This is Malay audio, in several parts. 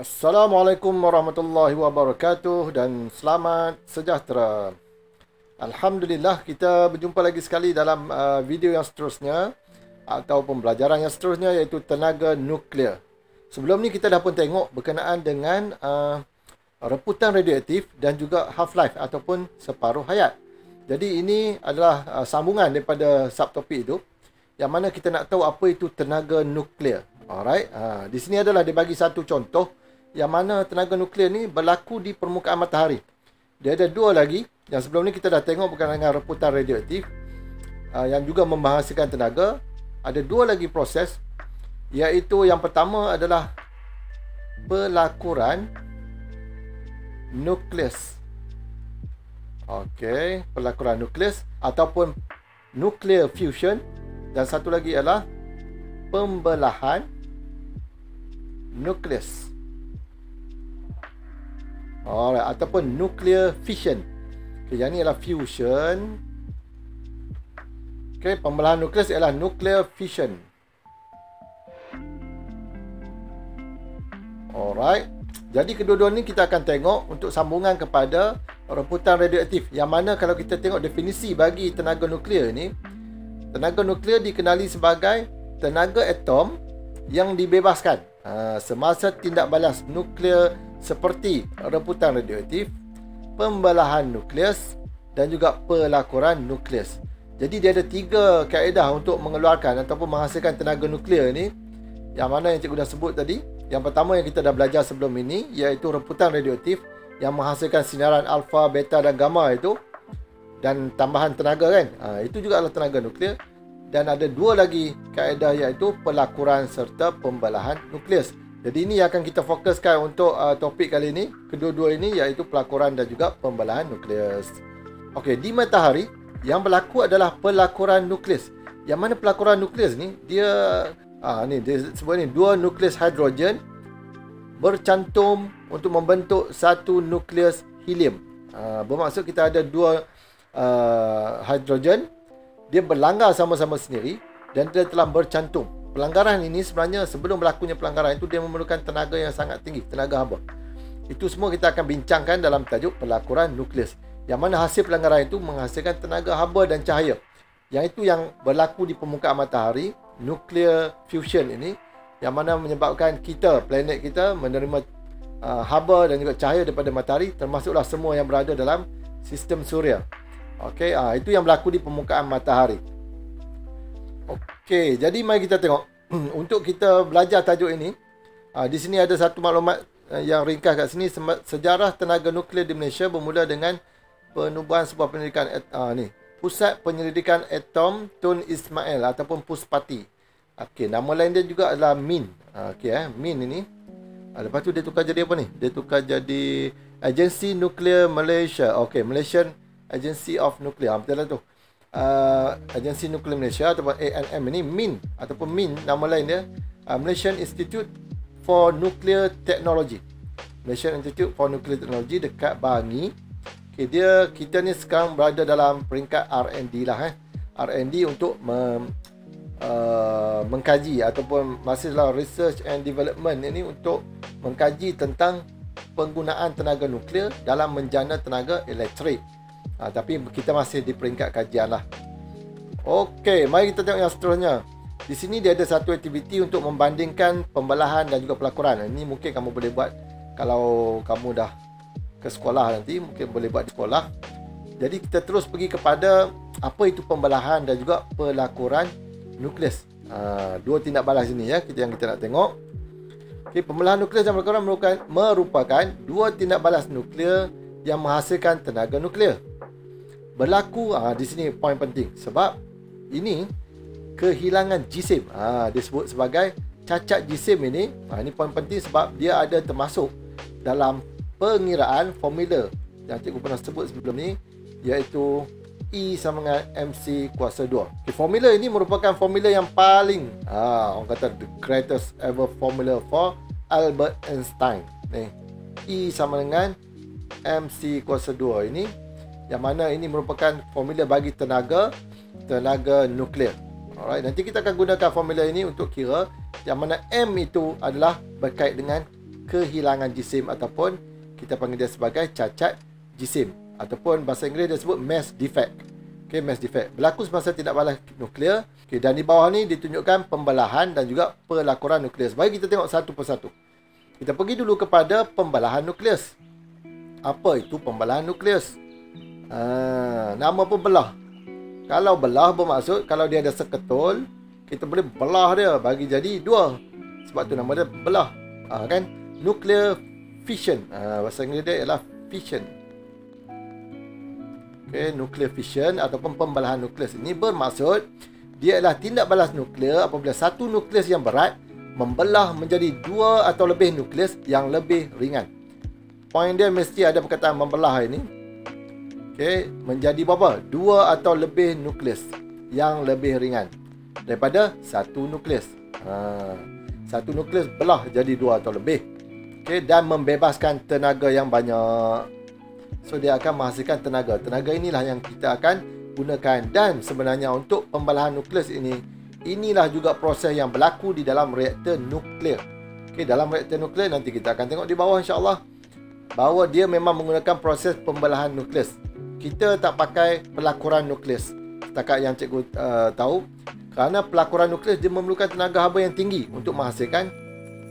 Assalamualaikum warahmatullahi wabarakatuh dan selamat sejahtera. Alhamdulillah kita berjumpa lagi sekali dalam uh, video yang seterusnya atau pembelajaran yang seterusnya iaitu tenaga nuklear. Sebelum ni kita dah pun tengok berkenaan dengan uh, reputan radioaktif dan juga half-life ataupun separuh hayat. Jadi ini adalah uh, sambungan daripada subtopik itu yang mana kita nak tahu apa itu tenaga nuklear. Alright, uh, di sini adalah dia bagi satu contoh yang mana tenaga nuklear ni berlaku di permukaan matahari. Dia ada dua lagi yang sebelum ni kita dah tengok berkenaan dengan reputan radioaktif uh, yang juga menghasilkan tenaga. Ada dua lagi proses iaitu yang pertama adalah pelakuran nukleus. Okey, pelakuran nukleus ataupun nuclear fusion dan satu lagi adalah pembelahan nukleus. Alright, ataupun nuclear fission. Okay, yang ni adalah fusion. Okay, pembelahan nukleus ialah nuclear fission. Alright. Jadi kedua-dua ni kita akan tengok untuk sambungan kepada reputan radioaktif. Yang mana kalau kita tengok definisi bagi tenaga nuklear ni, tenaga nuklear dikenali sebagai tenaga atom yang dibebaskan ha, semasa tindak balas nuklear seperti reputan radioaktif, pembelahan nukleus dan juga pelakuran nukleus. Jadi dia ada tiga kaedah untuk mengeluarkan ataupun menghasilkan tenaga nuklear ni yang mana yang cikgu dah sebut tadi. Yang pertama yang kita dah belajar sebelum ini iaitu reputan radioaktif yang menghasilkan sinaran alfa, beta dan gamma itu dan tambahan tenaga kan. Ha, itu juga adalah tenaga nuklear dan ada dua lagi kaedah iaitu pelakuran serta pembelahan nukleus. Jadi ini yang akan kita fokuskan untuk uh, topik kali ini. Kedua-dua ini iaitu pelakuran dan juga pembelahan nukleus. Okey, di matahari yang berlaku adalah pelakuran nukleus. Yang mana pelakuran nukleus ni dia ah ni dia sebut ni dua nukleus hidrogen bercantum untuk membentuk satu nukleus helium. Ah, bermaksud kita ada dua uh, hidrogen dia berlanggar sama-sama sendiri dan dia telah bercantum pelanggaran ini sebenarnya sebelum berlakunya pelanggaran itu dia memerlukan tenaga yang sangat tinggi, tenaga haba. Itu semua kita akan bincangkan dalam tajuk pelakuran nukleus. Yang mana hasil pelanggaran itu menghasilkan tenaga haba dan cahaya. Yang itu yang berlaku di permukaan matahari, nuclear fusion ini yang mana menyebabkan kita, planet kita menerima uh, haba dan juga cahaya daripada matahari termasuklah semua yang berada dalam sistem suria. Okey, uh, itu yang berlaku di permukaan matahari. Okey, jadi mari kita tengok untuk kita belajar tajuk ini. Uh, di sini ada satu maklumat uh, yang ringkas kat sini sejarah tenaga nuklear di Malaysia bermula dengan penubuhan sebuah penyelidikan uh, ni. Pusat Penyelidikan Atom Tun Ismail ataupun Puspati. Okey, nama lain dia juga adalah MIN. Uh, Okey eh, MIN ini. Uh, lepas tu dia tukar jadi apa ni? Dia tukar jadi Agency Nuclear Malaysia. Okey, Malaysian Agency of Nuclear. Betul lah tu uh, Agensi Nuklear Malaysia ataupun ANM ini MIN ataupun MIN nama lain dia uh, Malaysian Institute for Nuclear Technology. Malaysian Institute for Nuclear Technology dekat Bangi. Okay, dia kita ni sekarang berada dalam peringkat R&D lah eh. R&D untuk mem, uh, mengkaji ataupun masih dalam research and development ini untuk mengkaji tentang penggunaan tenaga nuklear dalam menjana tenaga elektrik Ha, tapi kita masih di peringkat kajian lah. Okey, mari kita tengok yang seterusnya. Di sini dia ada satu aktiviti untuk membandingkan pembelahan dan juga pelakuran. Ini mungkin kamu boleh buat kalau kamu dah ke sekolah nanti. Mungkin boleh buat di sekolah. Jadi kita terus pergi kepada apa itu pembelahan dan juga pelakuran nukleus. Ha, dua tindak balas ini ya kita yang kita nak tengok. Okay, pembelahan nukleus dan pelakuran merupakan, merupakan dua tindak balas nuklear yang menghasilkan tenaga nuklear berlaku ah di sini poin penting sebab ini kehilangan jisim ah disebut sebagai cacat jisim ini ah ini poin penting sebab dia ada termasuk dalam pengiraan formula yang cikgu pernah sebut sebelum ni iaitu E sama dengan MC kuasa 2. Okay, formula ini merupakan formula yang paling ah orang kata the greatest ever formula for Albert Einstein. Ni E sama dengan MC kuasa 2 ini yang mana ini merupakan formula bagi tenaga tenaga nuklear. Alright, nanti kita akan gunakan formula ini untuk kira yang mana M itu adalah berkait dengan kehilangan jisim ataupun kita panggil dia sebagai cacat jisim ataupun bahasa Inggeris dia sebut mass defect. Okay, mass defect. Berlaku semasa tidak balas nuklear. Okay, dan di bawah ni ditunjukkan pembelahan dan juga pelakuran nukleus. Mari kita tengok satu persatu. Kita pergi dulu kepada pembelahan nukleus. Apa itu pembelahan nukleus? Ha, nama pun belah. Kalau belah bermaksud kalau dia ada seketul, kita boleh belah dia bagi jadi dua. Sebab tu nama dia belah. Ha, kan? Nuclear fission. Ha, bahasa Inggeris dia ialah fission. Okay, nuclear fission ataupun pembelahan nukleus. Ini bermaksud dia adalah tindak balas nuklear apabila satu nukleus yang berat membelah menjadi dua atau lebih nukleus yang lebih ringan. Poin dia mesti ada perkataan membelah ini. Okay, menjadi berapa? Dua atau lebih nukleus yang lebih ringan daripada satu nukleus. Ha, satu nukleus belah jadi dua atau lebih. Okay, dan membebaskan tenaga yang banyak. So dia akan menghasilkan tenaga. Tenaga inilah yang kita akan gunakan dan sebenarnya untuk pembelahan nukleus ini inilah juga proses yang berlaku di dalam reaktor nuklear. Okay, dalam reaktor nuklear nanti kita akan tengok di bawah insya-Allah bahawa dia memang menggunakan proses pembelahan nukleus. Kita tak pakai pelakuran nukleus. Setakat yang cikgu uh, tahu, kerana pelakuran nukleus dia memerlukan tenaga haba yang tinggi untuk menghasilkan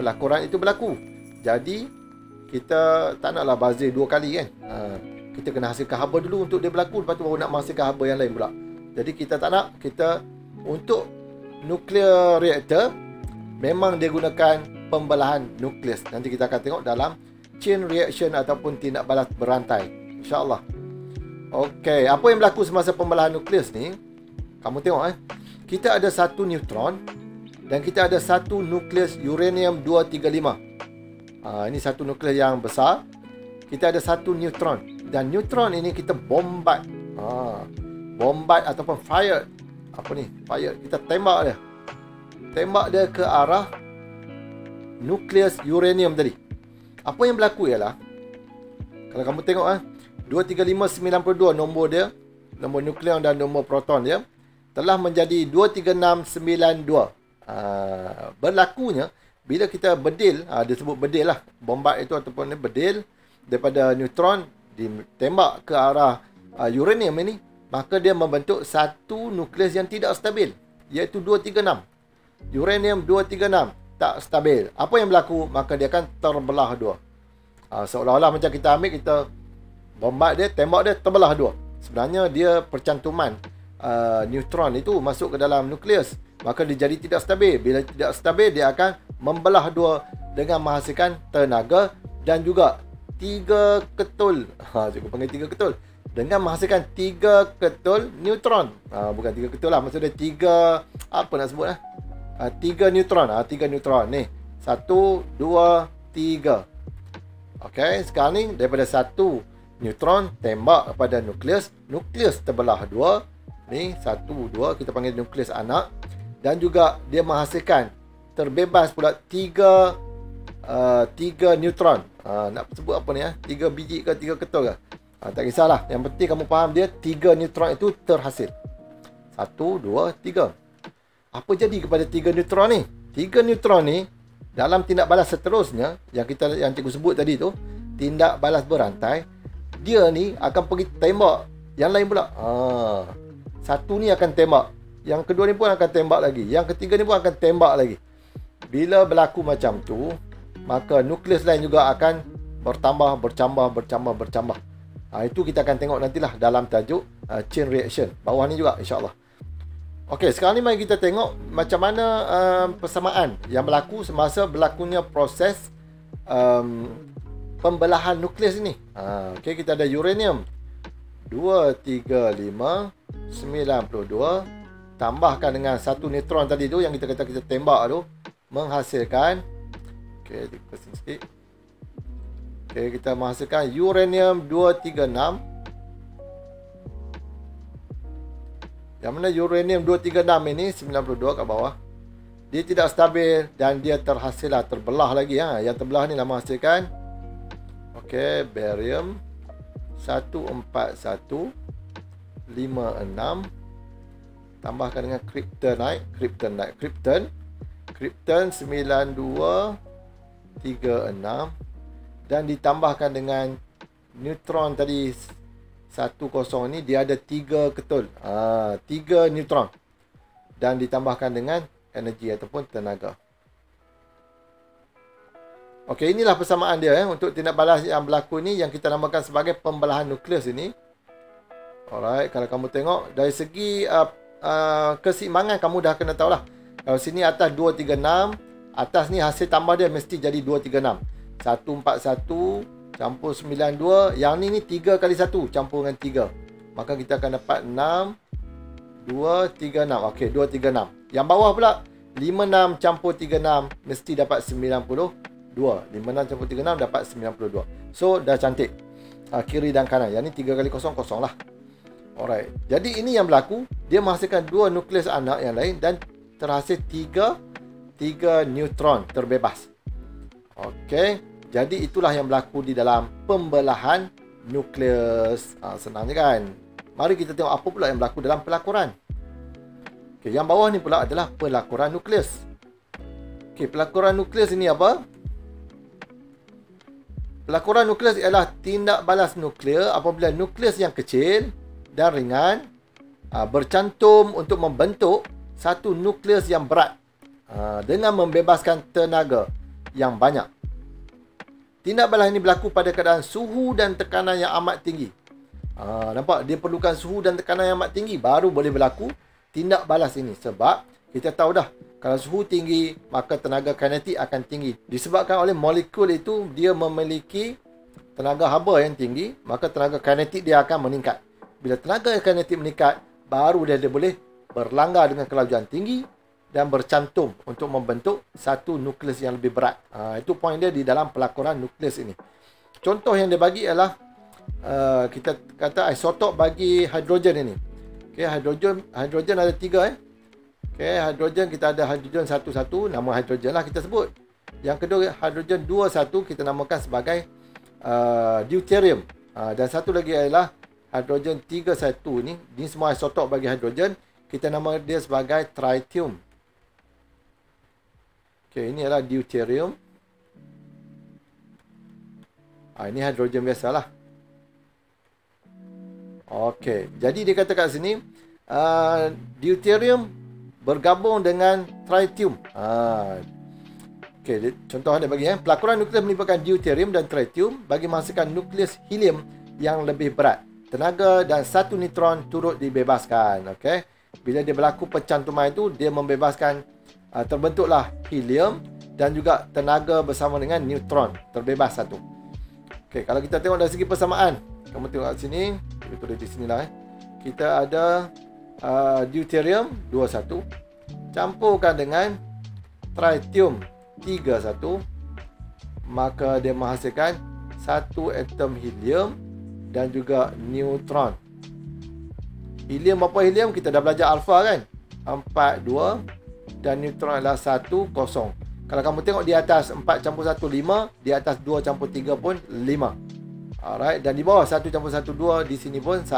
pelakuran itu berlaku. Jadi kita tak naklah bazir dua kali kan. Ha, kita kena hasilkan haba dulu untuk dia berlaku lepas tu baru nak menghasilkan haba yang lain pula. Jadi kita tak nak kita untuk nuclear reactor memang dia gunakan pembelahan nukleus. Nanti kita akan tengok dalam chain reaction ataupun tindak balas berantai. Insya-Allah. Okey, apa yang berlaku semasa pembelahan nukleus ni? Kamu tengok eh kita ada satu neutron dan kita ada satu nukleus uranium 235. Ha, ini satu nukleus yang besar. Kita ada satu neutron dan neutron ini kita bombat. Ha, bombat ataupun fire. Apa ni? Fire. Kita tembak dia. Tembak dia ke arah nukleus uranium tadi. Apa yang berlaku ialah kalau kamu tengok ah 23592 nombor dia, nombor nukleon dan nombor proton dia telah menjadi 23692. Uh, berlakunya bila kita bedil, uh, dia sebut bedil lah. Bombat itu ataupun ni bedil daripada neutron ditembak ke arah uh, uranium ini, maka dia membentuk satu nukleus yang tidak stabil, iaitu 236. Uranium 236 tak stabil. Apa yang berlaku? Maka dia akan terbelah dua. Uh, seolah-olah macam kita ambil, kita bombat dia, tembak dia, terbelah dua. Sebenarnya dia percantuman uh, neutron itu masuk ke dalam nukleus. Maka dia jadi tidak stabil. Bila tidak stabil dia akan membelah dua dengan menghasilkan tenaga dan juga tiga ketul. Ha cikgu panggil tiga ketul. Dengan menghasilkan tiga ketul neutron. Ha, bukan tiga ketul lah. Maksudnya tiga apa nak sebut lah ha, tiga neutron. Ha, tiga neutron ni. Satu dua tiga. Okey, sekarang ni daripada satu neutron tembak kepada nukleus, nukleus terbelah dua, Ni satu, dua kita panggil nukleus anak dan juga dia menghasilkan terbebas pula tiga uh, tiga neutron. Uh, nak sebut apa ni ya? Tiga biji ke tiga ketul ke? Uh, tak kisahlah. Yang penting kamu faham dia tiga neutron itu terhasil. Satu, dua, tiga. Apa jadi kepada tiga neutron ni? Tiga neutron ni dalam tindak balas seterusnya yang kita yang cikgu sebut tadi tu, tindak balas berantai, dia ni akan pergi tembak yang lain pula. Ah. Satu ni akan tembak. Yang kedua ni pun akan tembak lagi. Yang ketiga ni pun akan tembak lagi. Bila berlaku macam tu, maka nukleus lain juga akan bertambah, bercambah, bercambah, bercambah. Ha, itu kita akan tengok nantilah dalam tajuk uh, chain reaction. Bawah ni juga insyaAllah. Okey, sekarang ni mari kita tengok macam mana um, persamaan yang berlaku semasa berlakunya proses um, pembelahan nukleus ini. Ha, Okey, kita ada uranium. 2, 3, 5 92 tambahkan dengan satu neutron tadi tu yang kita kata kita tembak tu menghasilkan okey dikosong sikit. Okey kita menghasilkan uranium 236 yang mana uranium 236 ini 92 kat bawah. Dia tidak stabil dan dia terhasil lah terbelah lagi ha. yang terbelah ni lah menghasilkan okey barium 141 56 tambahkan dengan kryptonite kryptonite krypton krypton 92 3 6 dan ditambahkan dengan neutron tadi 1 0 ni dia ada 3 ketul. Ah, 3 neutron. Dan ditambahkan dengan energi ataupun tenaga. Okey, inilah persamaan dia eh untuk tindak balas yang berlaku ni yang kita namakan sebagai pembelahan nukleus ini. Alright, kalau kamu tengok dari segi uh, uh, keseimbangan kamu dah kena tahu lah. Kalau sini atas 236, atas ni hasil tambah dia mesti jadi 236. 141 campur 92, yang ni ni 3 kali 1 campur dengan 3. Maka kita akan dapat 6 2 3 6. Okey, 2 3 6. Yang bawah pula 56 campur 36 mesti dapat 90 2 56 campur 36 dapat 92 So dah cantik. Uh, Kiri dan kanan. Yang ni 3 kali kosong kosong lah. Alright. Jadi ini yang berlaku. Dia menghasilkan dua nukleus anak yang lain Dan terhasil 3 3 neutron terbebas. Okay Jadi itulah yang berlaku di dalam Pembelahan nukleus. Uh, Senang je kan? Mari kita tengok apa pula yang berlaku dalam pelakuran. Okay, yang bawah ni pula adalah pelakuran nukleus. Okay, pelakuran nukleus ini apa? Pelakuran nukleus ialah tindak balas nuklear apabila nukleus yang kecil dan ringan aa, bercantum untuk membentuk satu nukleus yang berat aa, dengan membebaskan tenaga yang banyak. Tindak balas ini berlaku pada keadaan suhu dan tekanan yang amat tinggi. Aa, nampak? Dia perlukan suhu dan tekanan yang amat tinggi baru boleh berlaku tindak balas ini. Sebab kita tahu dah kalau suhu tinggi, maka tenaga kinetik akan tinggi. Disebabkan oleh molekul itu, dia memiliki tenaga haba yang tinggi, maka tenaga kinetik dia akan meningkat. Bila tenaga kinetik meningkat, baru dia, dia boleh berlanggar dengan kelajuan tinggi dan bercantum untuk membentuk satu nukleus yang lebih berat. Ha, itu poin dia di dalam pelakuran nukleus ini. Contoh yang dia bagi ialah uh, kita kata isotop bagi hidrogen ini. Okay, hidrogen hidrogen ada tiga eh. Okay, hidrogen kita ada hidrogen satu-satu, nama hidrogen lah kita sebut. Yang kedua, hidrogen dua satu kita namakan sebagai uh, deuterium. Uh, dan satu lagi adalah hidrogen tiga satu ni. Ini semua isotop bagi hidrogen. Kita nama dia sebagai tritium. Okay, ini adalah deuterium. Uh, ini hidrogen biasalah. Okay, jadi dia kata kat sini, uh, deuterium bergabung dengan tritium. Ha. Okey, contoh ada bagi ya. Pelakuran nukleus melibatkan deuterium dan tritium bagi menghasilkan nukleus helium yang lebih berat. Tenaga dan satu neutron turut dibebaskan. Okey. Bila dia berlaku pencantuman itu, dia membebaskan uh, terbentuklah helium dan juga tenaga bersama dengan neutron terbebas satu. Okey, kalau kita tengok dari segi persamaan, kamu tengok kat sini, kita tulis di sinilah eh. Kita ada uh, deuterium 21 campurkan dengan tritium 31 maka dia menghasilkan satu atom helium dan juga neutron. Helium apa helium? Kita dah belajar alpha kan? 4 2 dan neutron adalah 1 0. Kalau kamu tengok di atas 4 campur 1 5, di atas 2 campur 3 pun 5. Alright dan di bawah 1 campur 1 2 di sini pun 1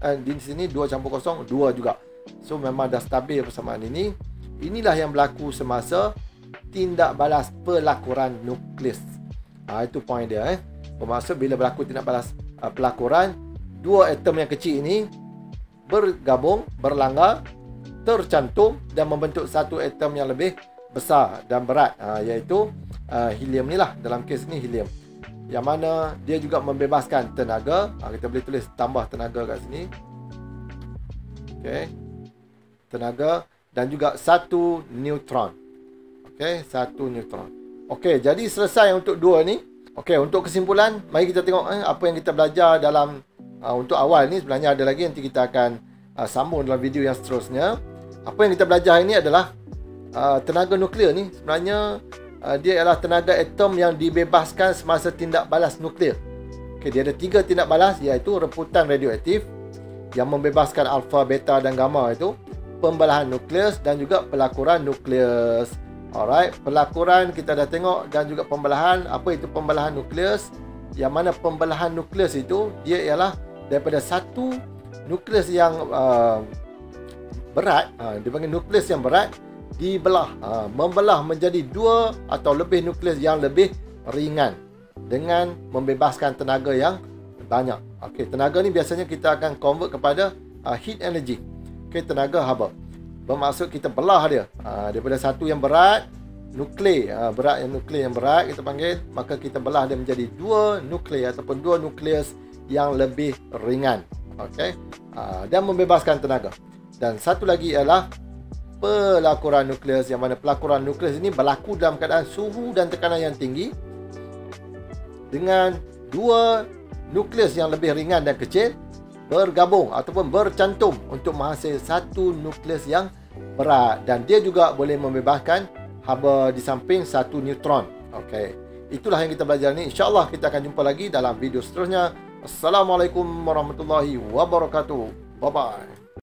eh, di sini 2 campur 0 2 juga. So memang dah stabil persamaan ini. Inilah yang berlaku semasa tindak balas pelakuran nukleus. Ha, itu poin dia eh. Bermaksud bila berlaku tindak balas uh, pelakuran dua atom yang kecil ini bergabung, berlanggar, tercantum dan membentuk satu atom yang lebih besar dan berat ha, iaitu uh, helium ni lah dalam kes ni helium yang mana dia juga membebaskan tenaga. Ha, kita boleh tulis tambah tenaga kat sini. Okey. Tenaga dan juga satu neutron. Okey satu neutron. Okey jadi selesai untuk dua ni. Okey untuk kesimpulan mari kita tengok eh, apa yang kita belajar dalam uh, untuk awal ni. Sebenarnya ada lagi nanti kita akan uh, sambung dalam video yang seterusnya. Apa yang kita belajar ini adalah uh, tenaga nuklear ni. Sebenarnya uh, dia adalah tenaga atom yang dibebaskan semasa tindak balas nuklear. Okay, dia ada tiga tindak balas iaitu reputan radioaktif yang membebaskan alfa, beta dan gamma itu, pembelahan nukleus dan juga pelakuran nukleus. Alright, pelakuran kita dah tengok dan juga pembelahan. Apa itu pembelahan nukleus? Yang mana pembelahan nukleus itu dia ialah daripada satu nukleus yang uh, berat, uh, dipanggil nukleus yang berat dibelah, ha, membelah menjadi dua atau lebih nukleus yang lebih ringan dengan membebaskan tenaga yang banyak. Okey, tenaga ni biasanya kita akan convert kepada uh, heat energy. Okey, tenaga haba. Bermaksud kita belah dia. Uh, daripada satu yang berat, nukleus uh, berat yang nukleus yang berat kita panggil, maka kita belah dia menjadi dua nukleus ataupun dua nukleus yang lebih ringan. Okey. Uh, dan membebaskan tenaga. Dan satu lagi ialah pelakuran nukleus yang mana pelakuran nukleus ini berlaku dalam keadaan suhu dan tekanan yang tinggi dengan dua nukleus yang lebih ringan dan kecil bergabung ataupun bercantum untuk menghasil satu nukleus yang berat dan dia juga boleh membebaskan haba di samping satu neutron. Okey. Itulah yang kita belajar ni. Insya-Allah kita akan jumpa lagi dalam video seterusnya. Assalamualaikum warahmatullahi wabarakatuh. Bye bye.